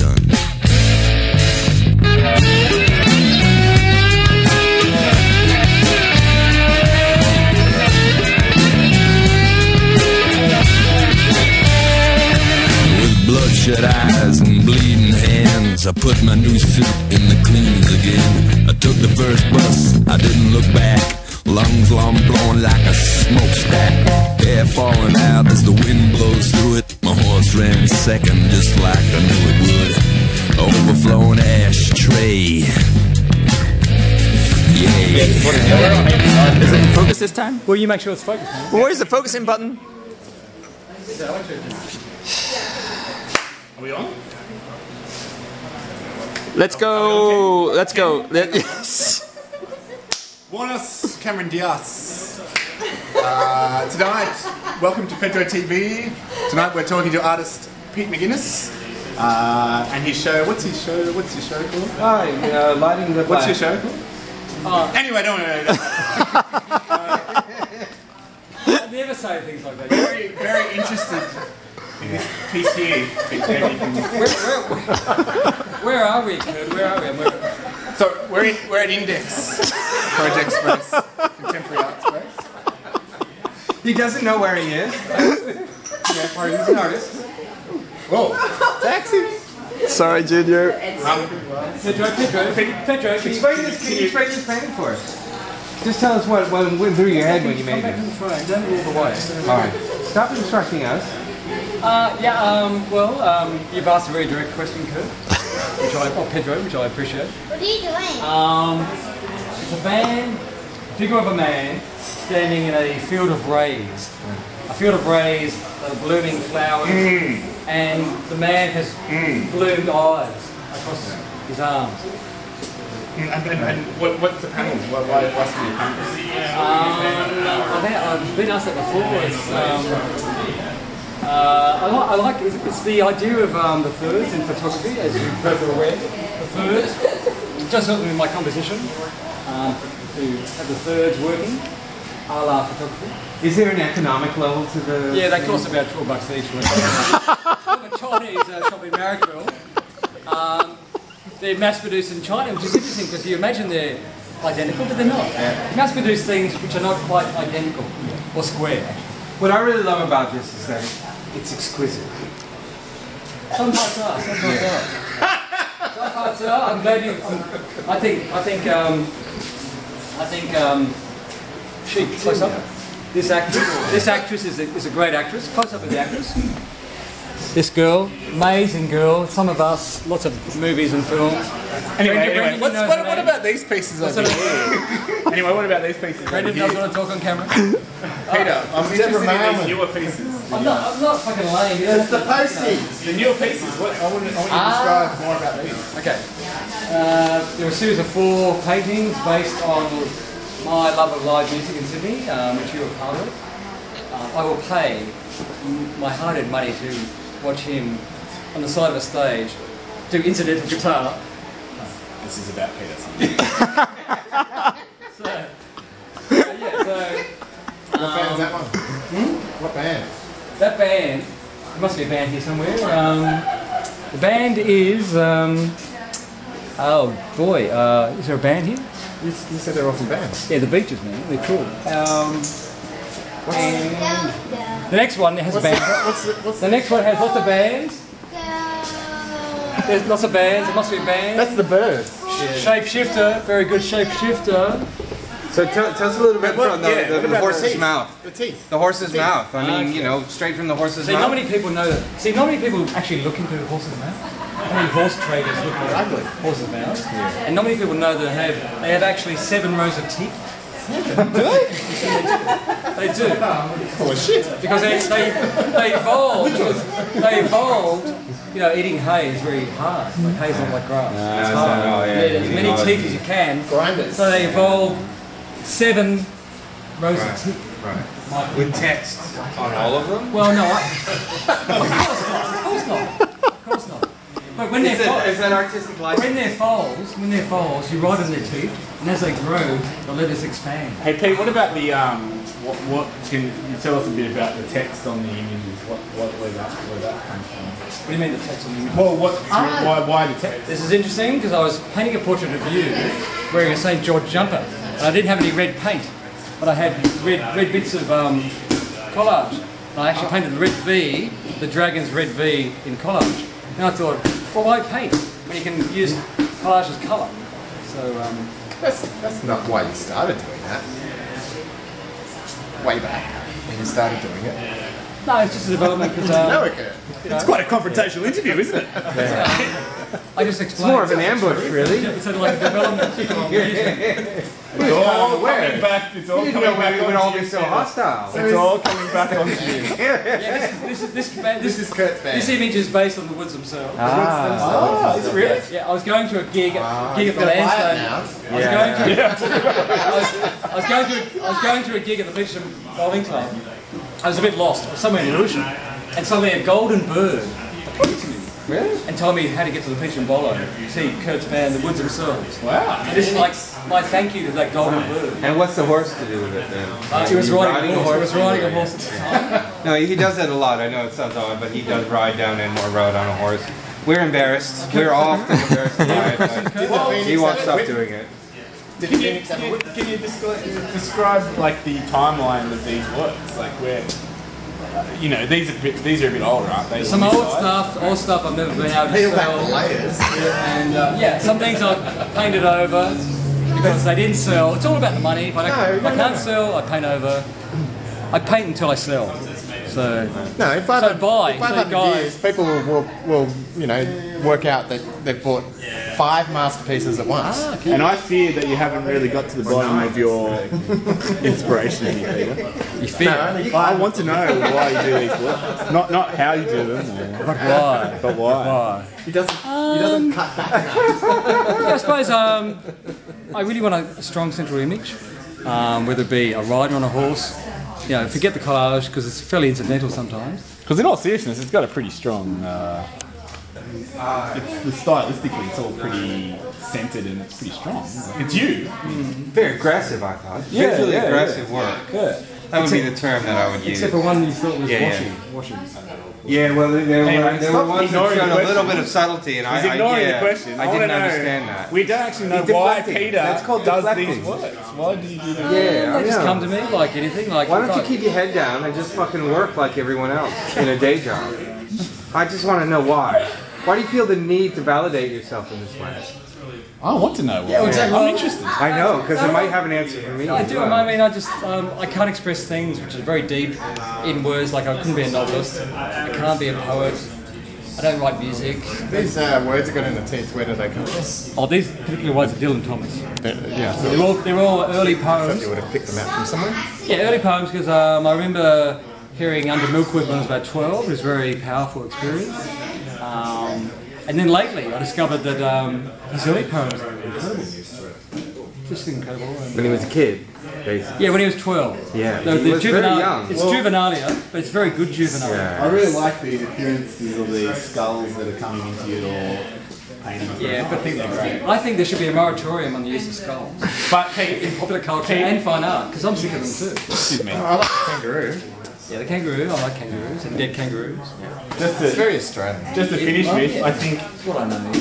done. bloodshot eyes and bleeding hands. I put my new suit in the cleans again. I took the first bus, I didn't look back. Lungs long blowing like a smokestack. Hair falling out as the wind blows through it. My horse ran second just like a knew it would. Ashtray. Yeah. Is it focus this time? Will you make sure it's focused? man? Well, where's the focusing button? Are we on? Let's go. Let's go. Let- yes. Buenos Cameron Diaz. Uh, tonight, welcome to Pedro TV. Tonight we're talking to artist Pete McGuiness. Uh, and his show, what's his show, what's his show called? Hi, uh, lighting the What's black. your show called? Uh, Anyway, don't worry. don't worry. I never say things like that. Very, very interested in this piece here. Pete, maybe you can- Where, where, where are we, Kurt? Where are we? We're, So we're, in, we're at Index Project Space, Contemporary Art Space. He doesn't know where he is. yeah, or he's an artist. Whoa, taxi! Sorry, Junior. Pedro, Pedro, Pedro, can you, Explain this, can you explain this painting for us? Just tell us what, what went through your head when you made come it. don't move away. Alright. Stop instructing us. Uh, yeah, um, well, um, you've asked a very direct question, Kurt, which I, or Pedro, which I appreciate. What are you doing? Um, it's a man, figure of a man standing in a field of rays. A field of rays, uh, blooming flowers, and the man has blue eyes across his arms. and, and, and what, what's the panel? Why, why, so many panels? Um, I've, I've been asked that before. It's, um, uh, I, li- I like it's, it's the idea of um, the thirds in photography, as you're are aware. The thirds, just helping with my composition, um, to have the thirds working, a la photography. Is there an economic level to the... Yeah, they cost about 12 bucks each. a Chinese uh, shop in Marrickville. Um, they're mass produced in China, which is interesting because you imagine they're identical, but they're not. Mass produced things which are not quite identical or square. What I really love about this is that it's exquisite. Some parts are, some parts are. Some parts are. I'm glad you. I'm, I think. I think. Um, I think. Um, she close up. This actress. This actress is a, is a great actress. Close up of the actress. This girl, amazing girl. Some of us, lots of movies and films. Anyway, Brendan- anyway Brendan what, what about these pieces over here? anyway, what about these pieces over Brendan doesn't want to talk on camera. Peter, I'm interested in these newer pieces. I'm not. I'm not fucking lame. It's the Posties! The newer pieces. What, I want, I want you to Ah. describe more about these. Okay. Uh, there are a series of four paintings based on my love of live music in Sydney, um, which you're part of. Uh, I will pay my hard-earned money to watch him on the side of a stage do incidental guitar. This is about Peter. So, so yeah, so What band's that one? What band? that band, there must be a band here somewhere. Um, the band is, um, oh boy, uh, is there a band here? You, you said they're often bands. Yeah, the Beaches, man. They're cool. Um, and the next one has a band. What's the, what's The next one has lots of bands. There's lots of bands. It must be a band. That's the bird. Shapeshifter, very good shapeshifter. So tell, tell us a little bit What- from the, yeah, the, what the horse's the- mouth. The teeth. The horse's mouth. I mean, ah, Okay. you know, straight from the horse's See, mouth. not many people know that. See, not many people actually look into the horses' mouth. Not many horse traders look at horses' mouths. And not many people know that they have, they have actually seven rows of teeth. Do they? they do. Oh shit. Because they, they, they evolved, because they evolved, you know, eating hay is very hard. Like hay's not like grass. it's it's hard. not- oh, yeah, You need as many hard. teeth as you can. Grinders. So they evolved seven rows of teeth. Right. With text on all of them? Well, no, I, of course not. Of course not. But when they're Is that, fo- is artistic license? when they're foals, when they're foals, you write on their teeth, and as they grow, the letters expand. Hey Pete, what about the um? What, what can you tell us a bit about the text on the images? What what where that where that comes from? What do you mean the text on the images? Well, what Ah. why why the text? This is interesting because I was painting a portrait of you wearing a St. George jumper, and I didn't have any red paint, but I had red red bits of um, collage. And I actually painted the red V, the dragon's red V in collage. And I thought, well, why paint? when you can use collage as colour. So um, That's, that's not why you started doing that. Way back when you started doing it. No, it's just a development because No, uh, okay. It's quite a confrontational interview, isn't it? I just It's more of an ambush, really. It's sort of like a development. It's all aware. coming back. It's all You coming back we would all you, be so Stephen. hostile. It's all coming back on you. yeah, this, this, this, this, This this, is Kurt's band. this image is based on the woods themselves. Ah, is it really? Yeah, I was going to a gig, Ah, gig at the gonna Lansdowne. I was going to. I, was, I going to. I was going to a gig at the Beecham Bowling Club. I was a bit lost. Somewhere in the ocean, and suddenly a golden bird appeared to me. Really? And told me how to get to the Beecham Bowler. See Kurt's band, the Woods themselves. Wow. And this is like my thank you to that golden bird. And what's the horse to do with it then? Uh, he was You riding, a horse. He was riding a horse at the time. No, he does that a lot. I know it sounds odd, but he does ride down Enmore Road on a horse. We're embarrassed. We're often embarrassed to ride, but he won't stop doing it. Did Can you, Phoenix have a can, whip? can you describe, describe like the timeline of these works? Like where, uh, you know, these are bit, these are a bit older, aren't they? Some old stuff, old stuff I've never been able to Peel back sell. layers. And uh, yeah, some things I've painted over because they didn't sell. It's all about the money. If I, No, if I can't no. sell, I paint over. I paint until I sell. So No, in So 500, buy, in so 500 guys- years, people will, will, will, you know, work out that they've bought five masterpieces at once. And I fear that you haven't really got to the bottom of your inspiration here, Peter. you feel. I want to know why you do these works, not not how you do them, or, But why? but why. Why? He doesn't, he doesn't cut back enough. I suppose um, I really want a strong central image, um, whether it be a rider on a horse. You know, forget the collage because it's fairly incidental sometimes. Because in all seriousness, it's got a pretty strong. Uh, it's, the stylistically, it's all pretty centered and it's pretty strong. It's you. Very aggressive, I thought. Yeah, Visually yeah, aggressive work. Yeah. That would be the term that I would use. Except for one you thought was Yeah, yeah. washing. Washing. Yeah, well, there, there Anyway, were, there were ones that showed a little bit of subtlety, and He's I, I, yeah, the question. I wanna didn't know- understand that. We don't actually know why. Peter That's called does deflecting. these works. Why do you do them? Yeah, I They just know. come to me like anything. Like Why don't you keep your head down and just fucking work like everyone else in a day job? I just want to know why. Why do you feel the need to validate yourself in this way? I want to know why. Yeah, exactly. I'm interested. I know, because it might have an answer for me. I do. well. I mean, I just um, I can't express things which are very deep in words. Like I couldn't be a novelist. I can't be a poet. I don't write music. These uh, words are got in the teeth. Where do they come from? Oh, these particular ones are Dylan Thomas. They're- Yeah, I They're all they're all early thought poems. you would have picked them out from somewhere. Yeah, early poems because um, I remember hearing Under Milkwood when I was about 12. It was a very powerful experience. Um, and then lately I discovered that um, his early poems are incredible. Just incredible. And- When he was a kid, basically. yeah, when he was 12. Yeah, The, he the was very juvenile- young. It's Well- juvenilia, but it's very good juvenilia. Yeah. I really like the appearances of the skulls that are coming into your paintings. Yeah, I but think they're great. I think there should be a moratorium on the use of skulls But Pete, in popular culture and fine art because I'm sick of them too. excuse me. I like the kangaroo. Yeah, the kangaroo. I like kangaroos and dead kangaroos. Just It's to very Australian. just to finish with, I think That's what I know.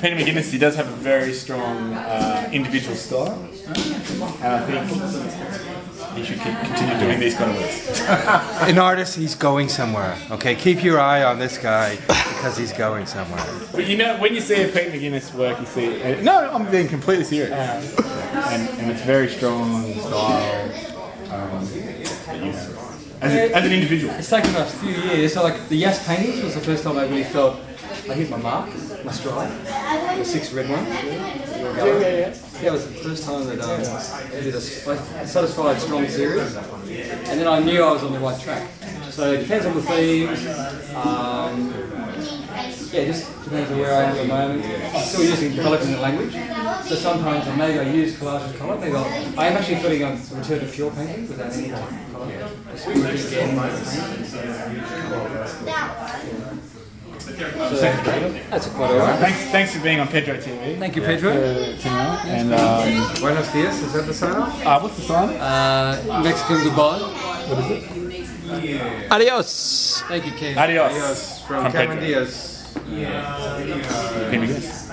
Peter McGuiness he does have a very strong uh, individual style, and I think he should keep, continue doing these kind of works. An artist, he's going somewhere. Okay, keep your eye on this guy because he's going somewhere. But you know, when you see a Pete McGuiness work, you see. Uh, no, I'm being completely serious. And, and it's very strong style. Um, that you have. As, a, as an individual. It's taken us a few years. So like the Yes paintings was the first time I really felt I hit my mark, my stride. The six red ones. Yeah, yeah, yeah. Was the first time that um, I did a satisfied strong series, and then I knew I was on the right track. So it depends on the themes. Um, yeah, it just depends on where I am at the moment. I'm still using developing the language. So sometimes uh, maybe I use collage as colour. Maybe I'll, I am actually putting on to return to pure painting without any colour. Just really So, that's quite alright. Thanks, thanks for being on Pedro TV Thank you, Pedro. uh, tonight. And um, Buenos dias, is that the sign off? uh, what's the sign? Uh, Mexican goodbye. Adios. Thank you, Ken. Adios. Adios from From Cameron Pedro. Diaz. Pete McGuiness.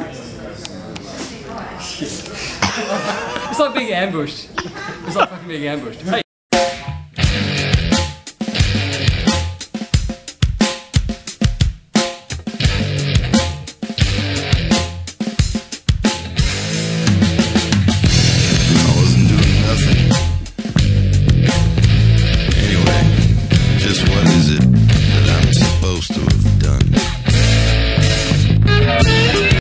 It's like being ambushed. It's like fucking being ambushed. Hey.